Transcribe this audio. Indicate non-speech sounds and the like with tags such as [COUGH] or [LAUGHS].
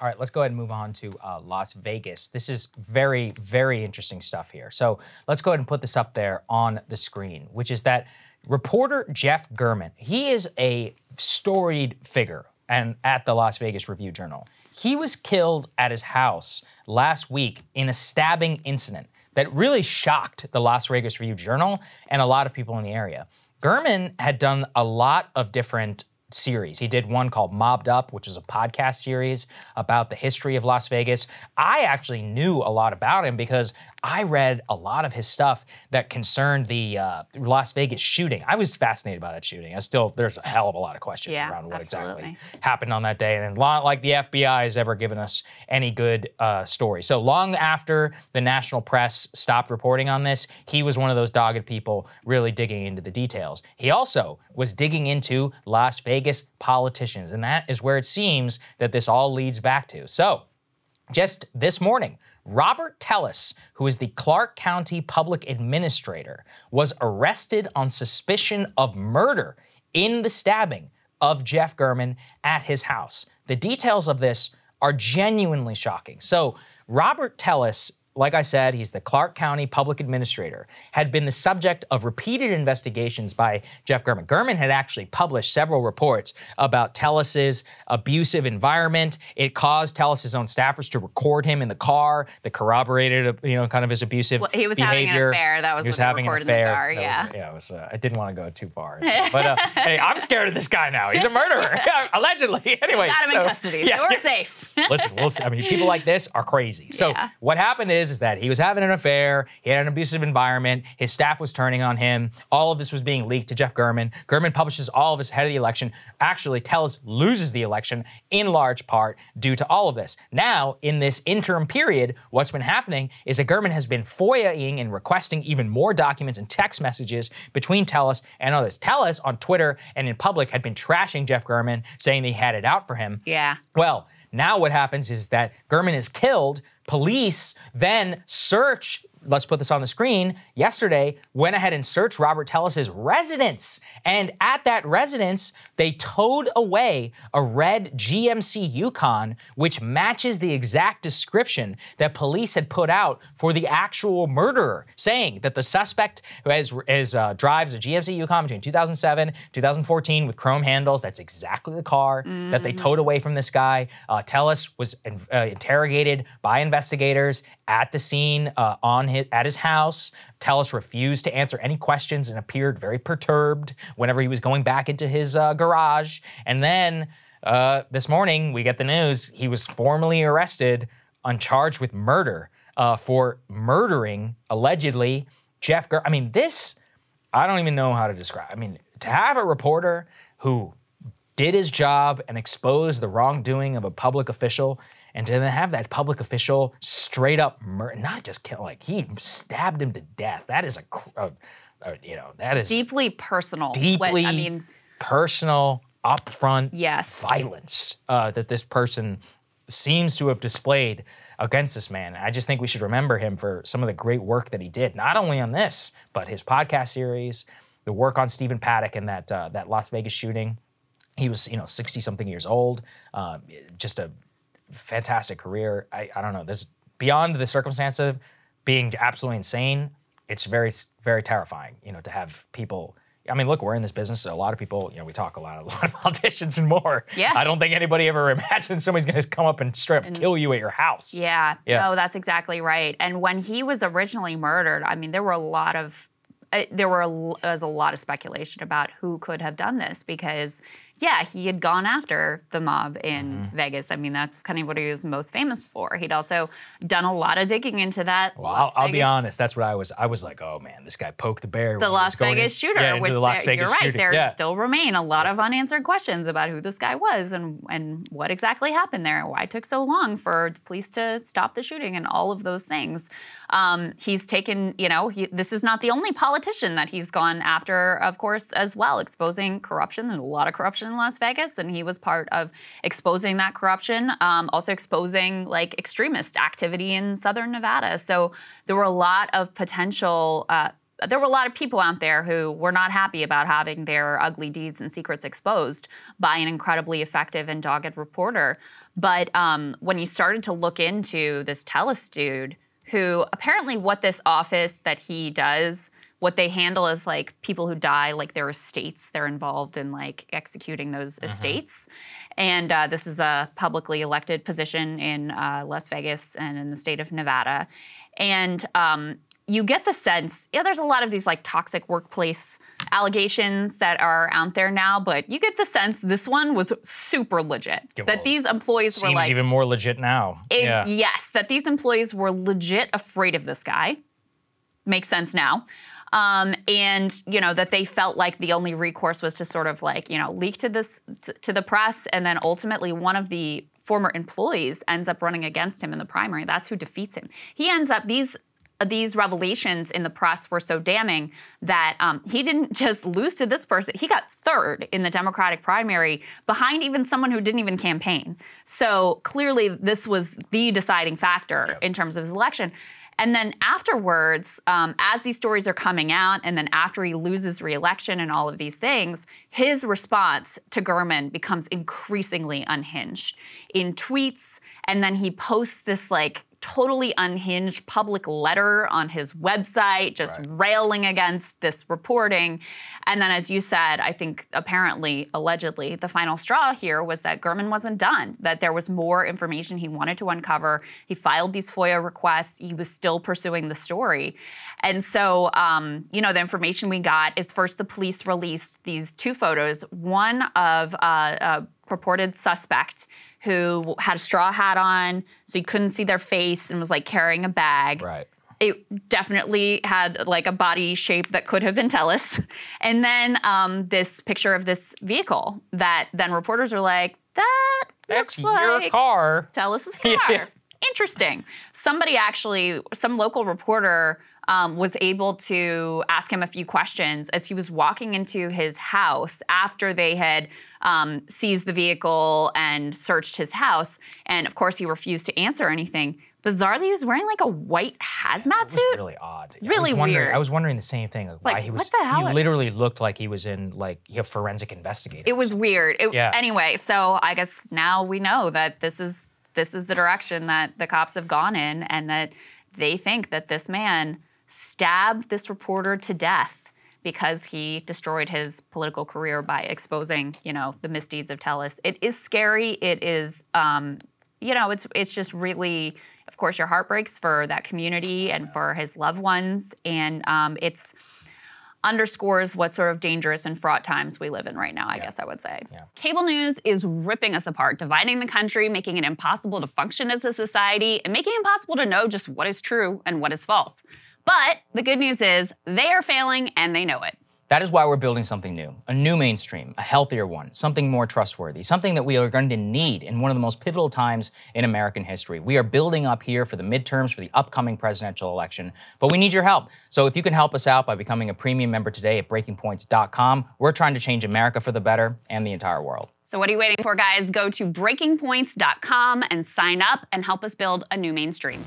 All right, let's go ahead and move on to uh, Las Vegas. This is very, very interesting stuff here. So let's go ahead and put this up there on the screen, which is that reporter Jeff German, he is a storied figure and at the Las Vegas Review Journal. He was killed at his house last week in a stabbing incident that really shocked the Las Vegas Review Journal and a lot of people in the area. German had done a lot of different series. He did one called Mobbed Up, which is a podcast series about the history of Las Vegas. I actually knew a lot about him because I read a lot of his stuff that concerned the uh, Las Vegas shooting. I was fascinated by that shooting. I still, there's a hell of a lot of questions Yeah, around what absolutely. exactly happened on that day. And not like the FBI has ever given us any good uh, story. So long after the national press stopped reporting on this, he was one of those dogged people really digging into the details. He also was digging into Las Vegas politicians. And that is where it seems that this all leads back to. So, just this morning, Robert Telles, who is the Clark County Public Administrator, was arrested on suspicion of murder in the stabbing of Jeff German at his house. The details of this are genuinely shocking. So, Robert Telles like I said, he's the Clark County Public Administrator, had been the subject of repeated investigations by Jeff German. German had actually published several reports about Telles's abusive environment. It caused Telles's own staffers to record him in the car that corroborated, you know, kind of his abusive Well, he was having an behavior. affair. That was he was having an recorded in the affair. car, yeah. was, yeah, it was. Uh, I didn't want to go too far, but uh, [LAUGHS] hey, I'm scared of this guy now. He's a murderer, [LAUGHS] [LAUGHS] allegedly. Anyway, Got him so- in custody, yeah, so we're yeah. safe. Listen, we'll see. I mean, people like this are crazy. So Yeah. what happened is, is that he was having an affair. He had an abusive environment. His staff was turning on him. All of this was being leaked to Jeff German. German publishes all of this ahead of the election. Actually, Telles loses the election in large part due to all of this. Now, in this interim period, what's been happening is that German has been FOIAing and requesting even more documents and text messages between Telles and others. Telles on Twitter and in public had been trashing Jeff German, saying they had it out for him. Yeah. Well, now what happens is that German is killed. Police then search. Let's put this on the screen. Yesterday, went ahead and searched Robert Telles's residence, and at that residence, they towed away a red GMC Yukon, which matches the exact description that police had put out for the actual murderer, saying that the suspect who has, uh, drives a GMC Yukon between 2007 2014 with chrome handles. That's exactly the car that they towed away from this guy. Uh, Telles was uh, interrogated by investigators at the scene uh, on his, at his house. Telles refused to answer any questions and appeared very perturbed whenever he was going back into his uh, garage. And then uh, this morning, we get the news he was formally arrested on charge with murder uh, for murdering allegedly Jeff. Ger- I mean, this I don't even know how to describe. I mean, to have a reporter who did his job and exposed the wrongdoing of a public official, and to then have that public official straight up mur- not just kill, like he stabbed him to death. That is a, cr- a, a you know, that is Deeply personal. Deeply I mean, personal, upfront yes. violence uh, that this person seems to have displayed against this man. I just think we should remember him for some of the great work that he did, not only on this, but his podcast series, the work on Stephen Paddock and that uh, that Las Vegas shooting. He was, you know, 60 something years old. Uh, just a fantastic career. I, I don't know. This beyond the circumstance of being absolutely insane. It's very, very terrifying, you know, to have people. I mean, look, we're in this business. So a lot of people, you know, we talk a lot, a lot of [LAUGHS] politicians and more. Yeah. I don't think anybody ever [LAUGHS] imagined somebody's going to come up and strip, kill you at your house. Yeah, Yeah. no, that's exactly right. And when he was originally murdered, I mean, there were a lot of uh, there were a, was a lot of speculation about who could have done this because yeah, he had gone after the mob in Mm-hmm. Vegas. I mean, that's kind of what he was most famous for. He'd also done a lot of digging into that. Well, I'll, I'll be honest. That's what I was. I was like, oh man, this guy poked the bear. The Las Vegas in- shooter, yeah, which the Las Vegas you're right, shooting. there yeah. still remain a lot of unanswered questions about who this guy was and and what exactly happened there, and why it took so long for the police to stop the shooting, and all of those things. Um, he's taken, you know, he, this is not the only politician that he's gone after, of course, as well, exposing corruption. and a lot of corruption in Las Vegas, and he was part of exposing that corruption, um, also exposing like extremist activity in Southern Nevada. So there were a lot of potential. Uh, there were a lot of people out there who were not happy about having their ugly deeds and secrets exposed by an incredibly effective and dogged reporter. But um, when you started to look into this Telles dude, who apparently what this office that he does what they handle is like people who die, like their estates. They're involved in like executing those mm-hmm. estates. And uh, this is a publicly elected position in uh, Las Vegas and in the state of Nevada. And um, you get the sense, yeah, there's a lot of these like toxic workplace allegations that are out there now, but you get the sense this one was super legit. Yeah, that these employees seems were like even more legit now. It, yeah. Yes, that these employees were legit afraid of this guy. Makes sense now. Um, and you know that they felt like the only recourse was to sort of like you know leak to this to, to the press, and then ultimately one of the former employees ends up running against him in the primary. That's who defeats him. He ends up these these revelations in the press were so damning that um, he didn't [LAUGHS] just lose to this person. He got third in the Democratic primary behind even someone who didn't even campaign. So clearly, this was the deciding factor in terms of his election. And then afterwards, um, as these stories are coming out, and then after he loses reelection and all of these things, his response to German becomes increasingly unhinged in tweets. And then he posts this like totally unhinged public letter on his website, just right. railing against this reporting. And then, as you said, I think apparently, allegedly, the final straw here was that German wasn't done, that there was more information he wanted to uncover. He filed these FOIA requests, he was still pursuing the story. And so, um, you know, the information we got is first the police released these two photos one of uh, a purported suspect who had a straw hat on, so you couldn't see their face and was like carrying a bag. Right. It definitely had like a body shape that could have been Telles. [LAUGHS] And then um, this picture of this vehicle that then reporters are like, that That's looks your like car. Telles's [LAUGHS] car. yeah. Interesting. Somebody actually, some local reporter um, was able to ask him a few questions as he was walking into his house after they had um, seized the vehicle and searched his house. And of course, he refused to answer anything. Bizarrely, he was wearing like a white hazmat suit. Really odd. Really I weird. I was wondering the same thing. Like, why he was. What the hell? He literally looked like he was in like a forensic investigator. It was weird. It, yeah. Anyway, so I guess now we know that this is this is the direction that the cops have gone in, and that they think that this man stabbed this reporter to death because he destroyed his political career by exposing, you know, the misdeeds of Telles. It is scary. It is, um, you know, it's it's just really, of course, your heart breaks for that community and for his loved ones, and um, it's underscores what sort of dangerous and fraught times we live in right now, I yeah. guess I would say. Yeah. Cable news is ripping us apart, dividing the country, making it impossible to function as a society, and making it impossible to know just what is true and what is false. But the good news is they are failing and they know it. That is why we're building something new, a new mainstream, a healthier one, something more trustworthy, something that we are going to need in one of the most pivotal times in American history. We are building up here for the midterms, for the upcoming presidential election, but we need your help. So if you can help us out by becoming a premium member today at breakingpoints.com, we're trying to change America for the better and the entire world. So what are you waiting for, guys? Go to breakingpoints.com and sign up and help us build a new mainstream.